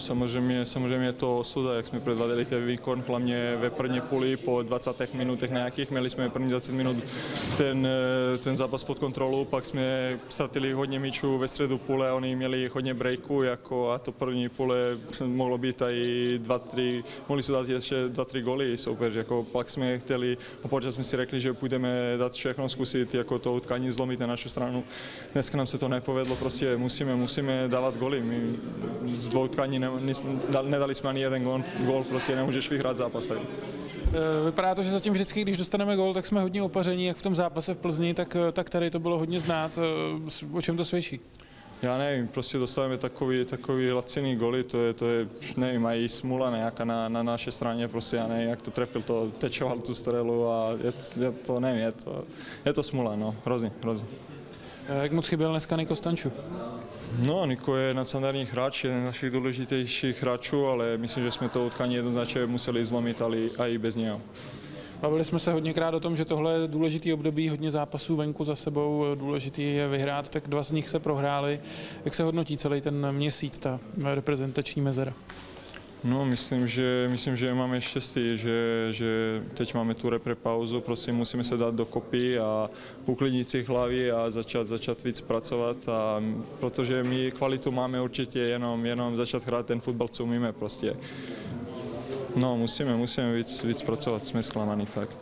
samozřejmě, samozřejmě je to osuda, jak jsme předváděli ten výkon, hlavně ve první půli po 20 minutech nějakých, měli jsme první 20 minut ten, ten zápas pod kontrolou, pak jsme ztratili hodně míčů ve středu půle, oni měli hodně breaků, jako a to první půle mohlo být i dva, tři, mohli se dát ještě dva, tři goly soupeř, jako pak jsme chtěli, a počas jsme si řekli, že půjdeme dát všechno zkusit, jako to utkání zlomit na našu stranu. Dneska nám se to nepovedlo, prostě musíme, musíme dávat goly. My z dvou utkání ne, nedali jsme ani jeden gol, gol prostě nemůžeš vyhrát zápas. Tak. Eh, Vypadá to, že zatím vždycky, když dostaneme gol, tak jsme hodně opaření, jak v tom zápase v Plzni, tak, eh, tak tady to bylo hodně znát. Eh, O čem to svědčí? Já nevím, prostě dostáváme takový, takový laciný goly, to je, to je, nevím, mají smula nějaká na, na naší straně, prostě já nevím, jak to trefil, to tečoval tu strelu a je, je to, nevím, je to, je to smula, no, hrozně, hrozně. Eh, Jak moc chyběl dneska Niko Stanču? No, Niko je nadstandardní hráč, jeden z našich důležitějších hráčů, ale myslím, že jsme to utkání jednoznačně museli zlomit, ale a i bez něho. Bavili jsme se hodněkrát o tom, že tohle je důležitý období, hodně zápasů venku za sebou, důležitý je vyhrát, tak dva z nich se prohráli. Jak se hodnotí celý ten měsíc, ta reprezentační mezera? No, myslím, že, myslím, že máme štěstí, že, že teď máme tu repre pauzu, prostě musíme se dát dokopy a uklidnit si hlavy a začat, začat víc pracovat, a, protože my kvalitu máme určitě jenom, jenom začat hrát ten fotbal, co umíme prostě. No, musíme, musíme víc, víc pracovat, jsme zklamaný fakt.